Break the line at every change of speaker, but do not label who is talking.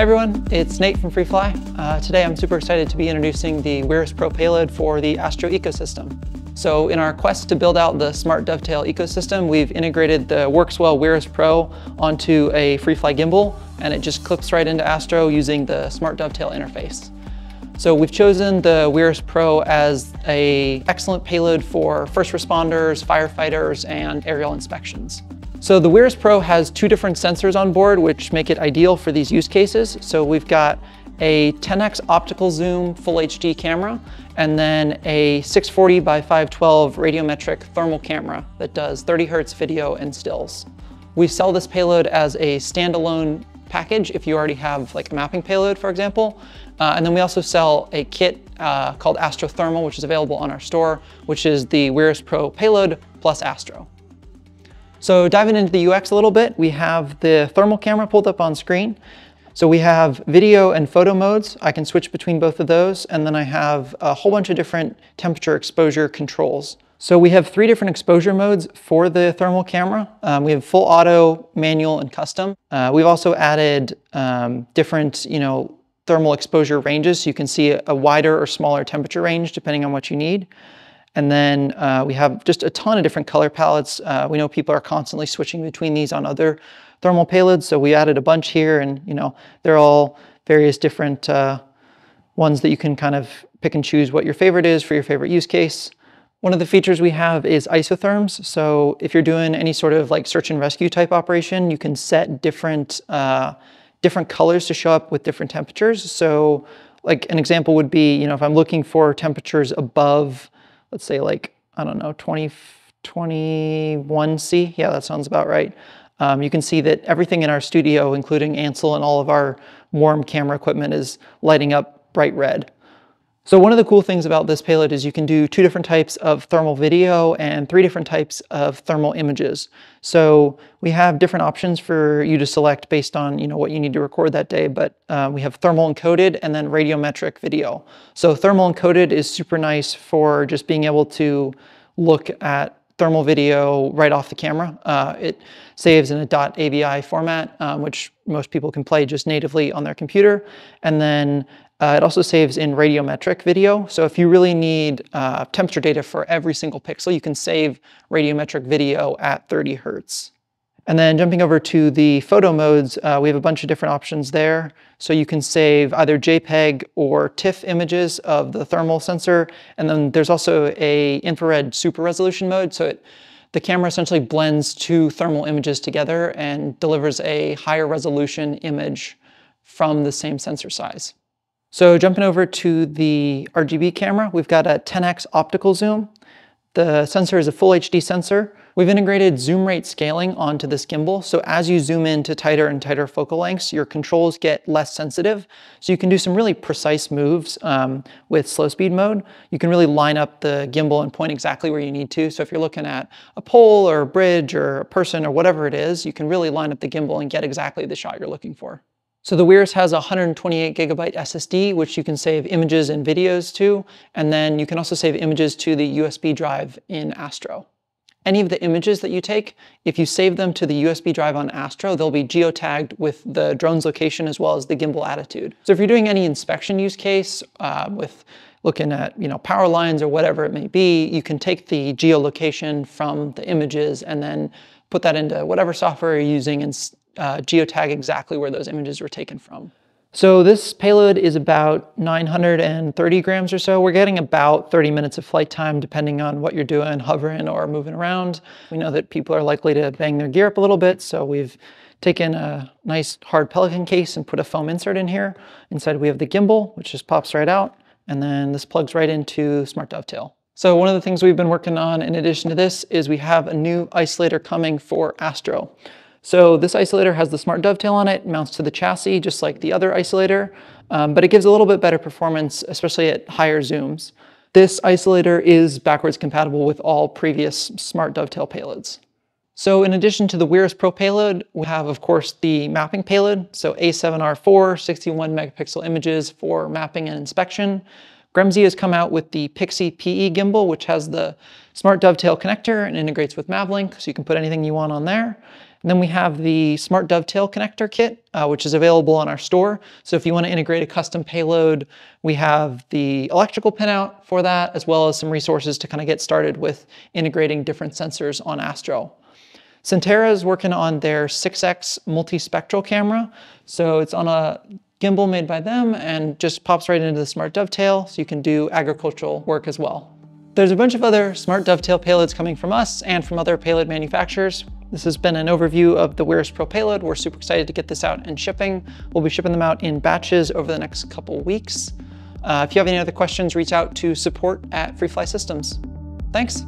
Everyone, it's Nate from FreeFly. Uh, today I'm super excited to be introducing the Wiris Pro payload for the Astro ecosystem. So in our quest to build out the smart dovetail ecosystem, we've integrated the Workswell Wiris Pro onto a FreeFly gimbal, and it just clips right into Astro using the smart dovetail interface. So we've chosen the Wiris Pro as a excellent payload for first responders, firefighters, and aerial inspections. So the Wiris Pro has two different sensors on board, which make it ideal for these use cases. So we've got a 10x optical zoom full HD camera, and then a 640 by 512 radiometric thermal camera that does 30 hertz video and stills. We sell this payload as a standalone package if you already have like a mapping payload, for example. Uh, and then we also sell a kit uh, called Astro Thermal, which is available on our store, which is the Wiris Pro payload plus Astro. So diving into the UX a little bit, we have the thermal camera pulled up on screen. So we have video and photo modes. I can switch between both of those. And then I have a whole bunch of different temperature exposure controls. So we have three different exposure modes for the thermal camera. Um, we have full auto, manual, and custom. Uh, we've also added um, different, you know, thermal exposure ranges. So you can see a, a wider or smaller temperature range depending on what you need. And then uh, we have just a ton of different color palettes. Uh, we know people are constantly switching between these on other thermal payloads, so we added a bunch here and you know they're all various different uh, ones that you can kind of pick and choose what your favorite is for your favorite use case. One of the features we have is isotherms. So if you're doing any sort of like search and rescue type operation, you can set different, uh, different colors to show up with different temperatures. So like an example would be, you know, if I'm looking for temperatures above let's say like, I don't know, 20, 21C. Yeah, that sounds about right. Um, you can see that everything in our studio, including Ansel and all of our warm camera equipment is lighting up bright red. So one of the cool things about this payload is you can do two different types of thermal video and three different types of thermal images. So we have different options for you to select based on you know what you need to record that day, but uh, we have thermal encoded and then radiometric video. So thermal encoded is super nice for just being able to look at thermal video right off the camera. Uh, it saves in a .avi format, um, which most people can play just natively on their computer. And then uh, it also saves in radiometric video. So if you really need uh, temperature data for every single pixel, you can save radiometric video at 30 hertz. And then jumping over to the photo modes, uh, we have a bunch of different options there. So you can save either JPEG or TIFF images of the thermal sensor. And then there's also a infrared super resolution mode. So it, the camera essentially blends two thermal images together and delivers a higher resolution image from the same sensor size. So jumping over to the RGB camera, we've got a 10x optical zoom. The sensor is a full HD sensor. We've integrated zoom rate scaling onto this gimbal, so as you zoom in to tighter and tighter focal lengths, your controls get less sensitive, so you can do some really precise moves um, with slow speed mode. You can really line up the gimbal and point exactly where you need to, so if you're looking at a pole or a bridge or a person or whatever it is, you can really line up the gimbal and get exactly the shot you're looking for. So the Wiris has a 128 gigabyte SSD, which you can save images and videos to, and then you can also save images to the USB drive in Astro. Any of the images that you take, if you save them to the USB drive on Astro, they'll be geotagged with the drone's location as well as the gimbal attitude. So if you're doing any inspection use case uh, with looking at you know power lines or whatever it may be, you can take the geolocation from the images and then put that into whatever software you're using and uh, geotag exactly where those images were taken from. So this payload is about 930 grams or so. We're getting about 30 minutes of flight time depending on what you're doing, hovering or moving around. We know that people are likely to bang their gear up a little bit, so we've taken a nice hard Pelican case and put a foam insert in here. Inside we have the gimbal, which just pops right out, and then this plugs right into Smart Dovetail. So one of the things we've been working on in addition to this is we have a new isolator coming for Astro. So this isolator has the smart dovetail on it, mounts to the chassis just like the other isolator, um, but it gives a little bit better performance, especially at higher zooms. This isolator is backwards compatible with all previous smart dovetail payloads. So in addition to the Wiris Pro payload, we have of course the mapping payload, so A7R4, 61 megapixel images for mapping and inspection. Gremsy has come out with the Pixy PE gimbal, which has the smart dovetail connector and integrates with Mavlink, so you can put anything you want on there. And then we have the Smart Dovetail connector kit, uh, which is available on our store. So if you want to integrate a custom payload, we have the electrical pinout for that, as well as some resources to kind of get started with integrating different sensors on Astro. Sentera is working on their 6X multispectral camera. So it's on a gimbal made by them and just pops right into the Smart Dovetail so you can do agricultural work as well. There's a bunch of other Smart Dovetail payloads coming from us and from other payload manufacturers. This has been an overview of the Wiris Pro payload. We're super excited to get this out and shipping. We'll be shipping them out in batches over the next couple weeks. Uh, if you have any other questions, reach out to support at FreeFly Systems. Thanks.